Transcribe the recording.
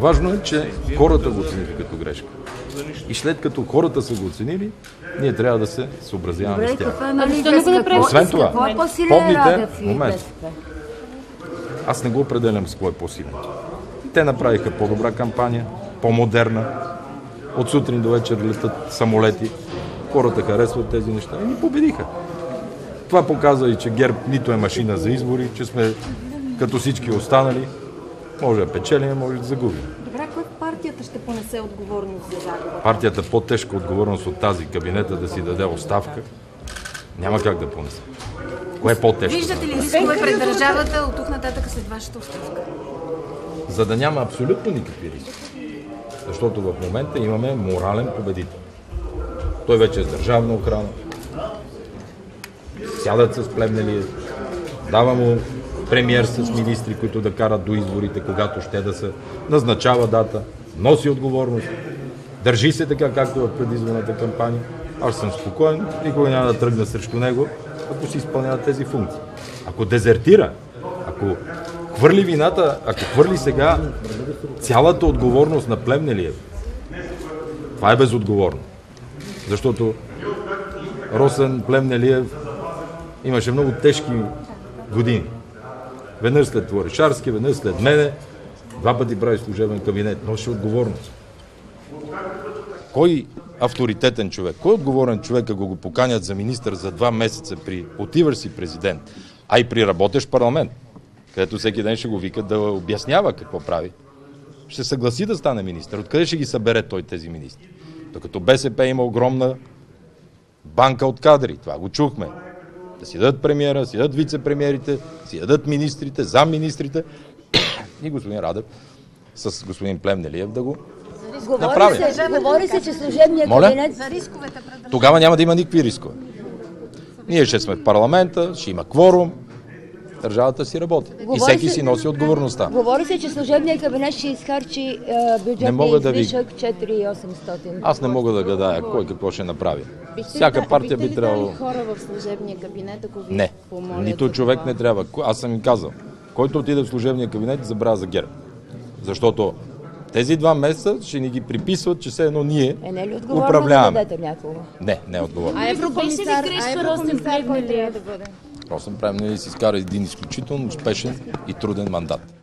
Важно е, че хората го оцениха като грешка. И след като хората са го оценили, ние трябва да се съобразяваме Добре, с тях. е Ами? Освен това, Какво е по-силен помните, момент. Аз не го определям с кой е по-силен. Те направиха по-добра кампания, по-модерна. От сутрин до вечер летат самолети. Хората харесват тези неща и ни победиха. Това показва и, че ГЕРБ нито е машина за избори, че сме като всички останали. Може да печелим, може да загубим. Добре, кой партията ще понесе отговорност за загуба? Партията по-тежка отговорност от тази кабинета да си даде оставка. Няма как да понесе. Кое е по-тежко? Виждате ли рискове пред държавата от тук нататък след вашата оставка? за да няма абсолютно никакви рискове. Защото в момента имаме морален победител. Той вече е с държавна охрана. Сядат с плевнели, дава му премьер с министри, които да карат до изборите, когато ще да се назначава дата, носи отговорност, държи се така, както е в предизборната кампания. Аз съм спокоен, никога няма да тръгна срещу него, ако си изпълнява тези функции. Ако дезертира, ако хвърли вината, ако хвърли сега цялата отговорност на Плевнелиев, това е безотговорно. Защото Росен Плевнелиев имаше много тежки години. Веднъж след Орешарски, веднъж след мене, два пъти прави служебен кабинет, носи отговорност. Кой авторитетен човек, кой отговорен човек, ако го поканят за министър за два месеца при отиваш си президент, а и при работещ парламент, където всеки ден ще го викат да обяснява какво прави, ще съгласи да стане министър. Откъде ще ги събере той тези министри? Докато БСП има огромна банка от кадри, това го чухме. Да си дадат премиера, си дадат вице-премиерите, си дадат министрите, замминистрите и господин Радев с господин Племнелиев да го Говори Направи. се, говори се, че служебният Моля? кабинет... За рисковете тогава няма да има никакви рискове. Ние ще сме в парламента, ще има кворум, държавата си работи. И Говори всеки се- си носи отговорността. Говори се, че служебният кабинет ще изхарчи бюджетния мога да ви- излишък 4800. Аз не мога да гадая кой какво ще направи. Всяка партия би трябвало... хора в служебния кабинет, ако ви Не, нито човек това? не трябва. Аз съм им казал, който отиде в служебния кабинет, забравя за ГЕРБ. Защото тези два месеца ще ни ги приписват, че все едно ние Е, не е ли да управляваме. дадете някого? Не, не е отговорно. А еврокомисар, а еврокомисар кой трябва да бъде? Росен Плевнелиев си изкара един изключително успешен и труден мандат.